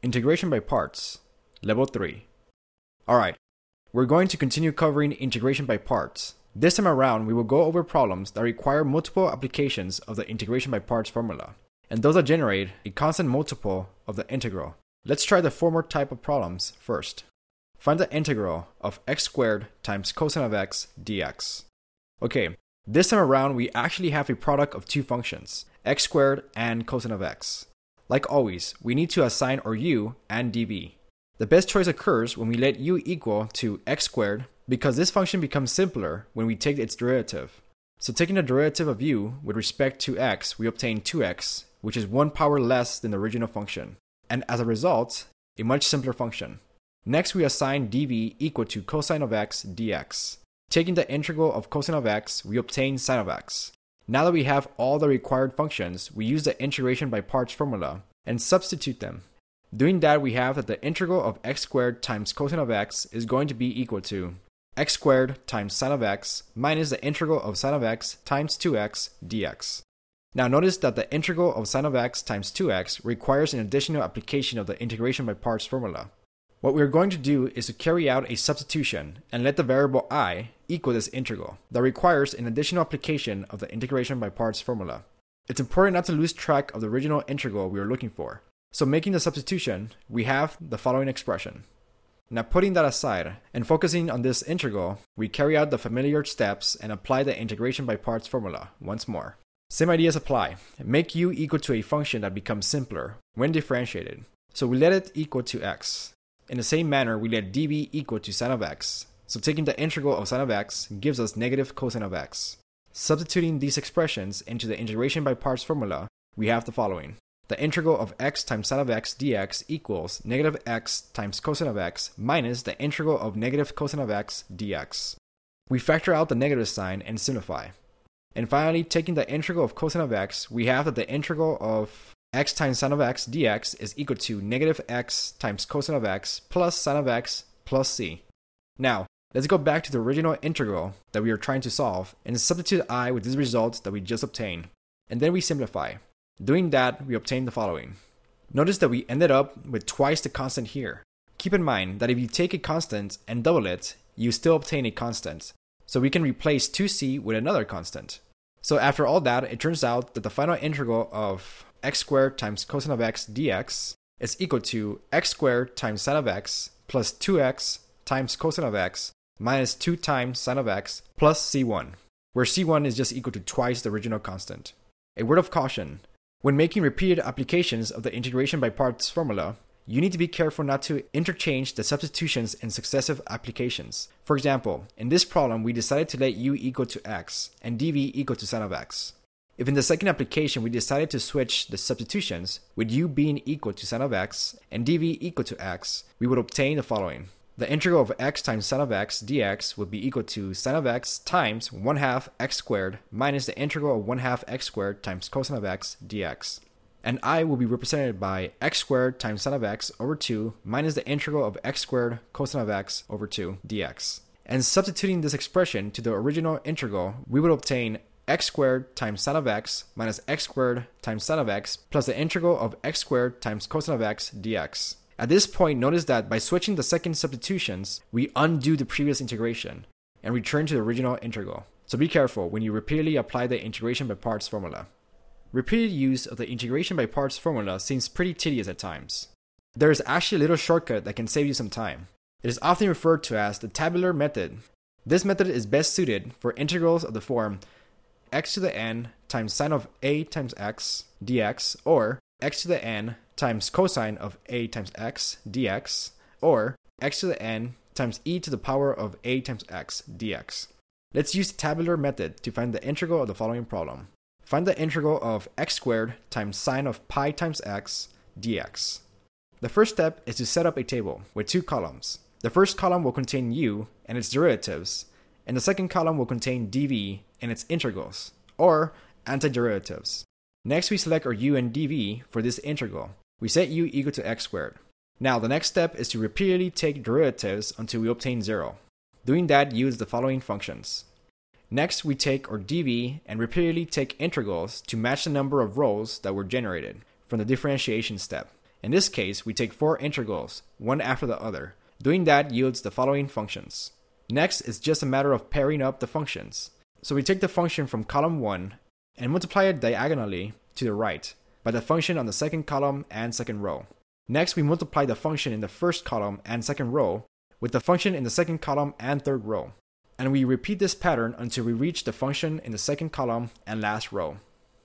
Integration by parts, level 3. Alright, we're going to continue covering integration by parts. This time around, we will go over problems that require multiple applications of the integration by parts formula, and those that generate a constant multiple of the integral. Let's try the former type of problems first. Find the integral of x squared times cosine of x dx. Okay, this time around, we actually have a product of two functions, x squared and cosine of x. Like always, we need to assign our u and dv. The best choice occurs when we let u equal to x squared because this function becomes simpler when we take its derivative. So taking the derivative of u with respect to x, we obtain 2x, which is one power less than the original function, and as a result, a much simpler function. Next, we assign dv equal to cosine of x dx. Taking the integral of cosine of x, we obtain sine of x. Now that we have all the required functions, we use the integration by parts formula and substitute them. Doing that, we have that the integral of x squared times cosine of x is going to be equal to x squared times sine of x minus the integral of sine of x times 2x dx. Now notice that the integral of sine of x times 2x requires an additional application of the integration by parts formula. What we're going to do is to carry out a substitution and let the variable i equal this integral that requires an additional application of the integration by parts formula. It's important not to lose track of the original integral we are looking for. So making the substitution, we have the following expression. Now putting that aside and focusing on this integral, we carry out the familiar steps and apply the integration by parts formula once more. Same ideas apply. Make u equal to a function that becomes simpler when differentiated. So we let it equal to x. In the same manner, we let dv equal to sine of x. So taking the integral of sine of x gives us negative cosine of x. Substituting these expressions into the integration by parts formula, we have the following. The integral of x times sine of x dx equals negative x times cosine of x minus the integral of negative cosine of x dx. We factor out the negative sign and simplify. And finally, taking the integral of cosine of x, we have that the integral of x times sine of x dx is equal to negative x times cosine of x plus sine of x plus c. Now, let's go back to the original integral that we are trying to solve and substitute i with this result that we just obtained. And then we simplify. Doing that, we obtain the following. Notice that we ended up with twice the constant here. Keep in mind that if you take a constant and double it, you still obtain a constant. So we can replace 2c with another constant. So after all that, it turns out that the final integral of x squared times cosine of x dx is equal to x squared times sine of x plus 2x times cosine of x minus 2 times sine of x plus c1, where c1 is just equal to twice the original constant. A word of caution when making repeated applications of the integration by parts formula, you need to be careful not to interchange the substitutions in successive applications. For example, in this problem, we decided to let u equal to x and dv equal to sine of x. If in the second application we decided to switch the substitutions, with u being equal to sine of x and dv equal to x, we would obtain the following. The integral of x times sine of x dx would be equal to sine of x times 1 half x squared minus the integral of 1 half x squared times cosine of x dx. And i will be represented by x squared times sine of x over 2 minus the integral of x squared cosine of x over 2 dx. And substituting this expression to the original integral, we would obtain x squared times sine of x minus x squared times sine of x plus the integral of x squared times cosine of x dx. At this point, notice that by switching the second substitutions, we undo the previous integration and return to the original integral. So be careful when you repeatedly apply the integration by parts formula. Repeated use of the integration by parts formula seems pretty tedious at times. There is actually a little shortcut that can save you some time. It is often referred to as the tabular method. This method is best suited for integrals of the form x to the n times sine of a times x dx or x to the n times cosine of a times x dx, or x to the n times e to the power of a times x dx. Let's use the tabular method to find the integral of the following problem. Find the integral of x squared times sine of pi times x dx. The first step is to set up a table with two columns. The first column will contain u and its derivatives, and the second column will contain dv and its integrals, or antiderivatives. Next, we select our u and dv for this integral, we set u equal to x squared. Now the next step is to repeatedly take derivatives until we obtain 0. Doing that yields the following functions. Next, we take our dv and repeatedly take integrals to match the number of rows that were generated from the differentiation step. In this case, we take four integrals, one after the other. Doing that yields the following functions. Next is just a matter of pairing up the functions. So we take the function from column 1 and multiply it diagonally to the right by the function on the second column and second row. Next, we multiply the function in the first column and second row with the function in the second column and third row. And we repeat this pattern until we reach the function in the second column and last row.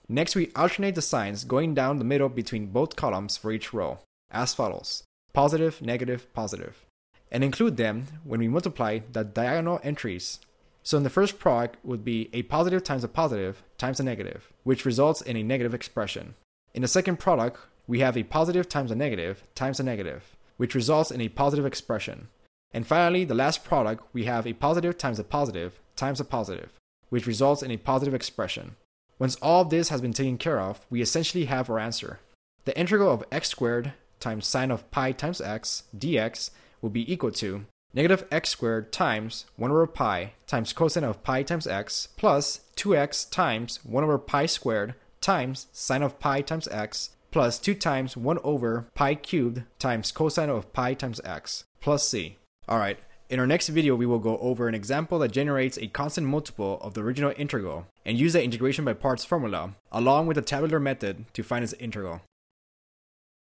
Next, we alternate the signs going down the middle between both columns for each row, as follows positive, negative, positive, and include them when we multiply the diagonal entries. So in the first product would be a positive times a positive times a negative, which results in a negative expression. In the second product, we have a positive times a negative times a negative, which results in a positive expression. And finally, the last product, we have a positive times a positive times a positive, which results in a positive expression. Once all of this has been taken care of, we essentially have our answer. The integral of x squared times sine of pi times x dx will be equal to negative x squared times 1 over pi times cosine of pi times x plus 2x times 1 over pi squared times sine of pi times x plus 2 times 1 over pi cubed times cosine of pi times x plus c. Alright, in our next video we will go over an example that generates a constant multiple of the original integral and use the integration by parts formula along with the tabular method to find its integral.